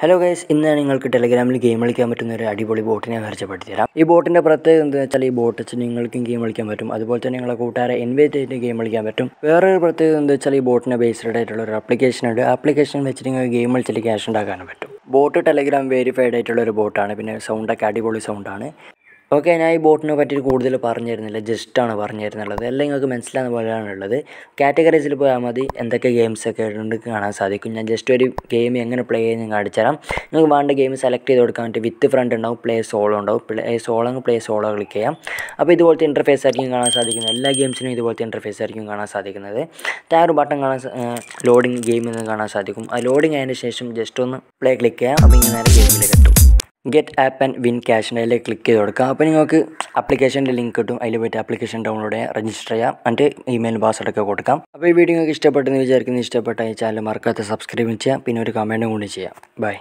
Hello guys ഇന്ന് നിങ്ങൾക്ക് ടെലഗ്രാമിൽ game കളിക്കാൻ പറ്റുന്ന ഒരു അടിപൊളി ബോട്ടിനെ പരിചയപ്പെടുത്തി തരാം. ഈ ബോട്ടിന്റെ പ്രത്യേകത എന്താ വെച്ചാൽ ഈ ബോട്ട് വെച്ച് നിങ്ങൾക്കും ഗെയിം കളിക്കാൻ പറ്റും. അതുപോലെ തന്നെ നിങ്ങളെ കൂട്ടുകാരെ ഇൻവൈറ്റ് ചെയ്തിട്ട് ഗെയിം കളിക്കാൻ പറ്റും. വേറൊരു പ്രത്യേകത എന്താ വെച്ചാൽ ഈ ബോട്ടിന്റെ ബേസ്ഡ് ആയിട്ടുള്ള ഒരു ആപ്ലിക്കേഷൻ ഉണ്ട്. ആപ്ലിക്കേഷൻ വെച്ചിട്ട് നിങ്ങൾക്ക് ഗെയിം കളിച്ചിട്ട് ക്യാഷ് ഉണ്ടാക്കാനും പറ്റും. ബോട്ട് ടെലഗ്രാം വെരിഫൈഡ് ആയിട്ടുള്ള ഒരു ബോട്ടാണ് പിന്നെ സൗണ്ടൊക്കെ അടിപൊളി സൗണ്ടാണ് ഓക്കെ ഞാൻ ഈ ബോട്ടിനെ പറ്റി കൂടുതൽ പറഞ്ഞു തരുന്നില്ല ജസ്റ്റാണ് പറഞ്ഞു തരുന്നുള്ളത് എല്ലാം നിങ്ങൾക്ക് മനസ്സിലാകുന്ന പോലെയാണ് ഉള്ളത്. കാറ്റഗറീസിൽ പോയാൽ മതി. എന്തൊക്കെ ഗെയിംസ് ഒക്കെ ഉണ്ട് കാണാൻ സാധിക്കും. ഞാൻ ജസ്റ്റ് ഒരു ഗെയിം എങ്ങനെ പ്ലേ ചെയ്യുന്ന കാണിച്ചു തരാം. നിങ്ങൾക്ക് വേണ്ട ഗെയിം സെലക്ട് ചെയ്ത് കൊടുക്കാൻ വേണ്ടി വിത്ത് ഫ്രണ്ട് ഉണ്ടാവും പ്ലേ സോളോ ഉണ്ടാവും. Play solo play solo click ചെയ്യാം. അപ്പോൾ ഇതുപോലത്തെ ഇന്റർഫേസ് ആയിരിക്കും കാണാൻ സാധിക്കുന്നത്. എല്ലാ ഗെയിംസിനും ഇതുപോലത്തെ ഇന്റർഫേസ് ആയിരിക്കും കാണാൻ സാധിക്കുന്നത്. താഴെ ബട്ടൺ കാണാൻ ലോഡിങ് ഗെയിം എന്ന് കാണാൻ സാധിക്കും. ആ ലോഡിങ് ആയതിനു ശേഷം ജസ്റ്റ് ഒന്ന് പ്ലേ ക്ലിക്ക് ചെയ്യാം. അപ്പോൾ ഇങ്ങനെ നേരെ എത്തും. Get app and win cash അതിലേക്ക് ക്ലിക്ക് ചെയ്ത് കൊടുക്കാം. അപ്പോൾ നിങ്ങൾക്ക് ആപ്ലിക്കേഷന്റെ ലിങ്ക് കിട്ടും. അതിൽ പോയിട്ട് ആപ്ലിക്കേഷൻ ഡൗൺലോഡ് ചെയ്യാം രജിസ്റ്റർ ചെയ്യാം. എന്റെ ഇമെയിൽ പാസ്വേഡ് ഒക്കെ കൊടുക്കാം. അപ്പോൾ ഈ വീഡിയോ നിങ്ങൾക്ക് ഇഷ്ടപ്പെട്ടെന്ന് വിചാരിക്കുന്നത് ഇഷ്ടപ്പെട്ട ഈ ചാനൽ മറക്കാത്ത സബ്സ്ക്രൈബ് ചെയ്യാം. പിന്നെ ഒരു കമന്റും കൂടി ചെയ്യാം. ബൈ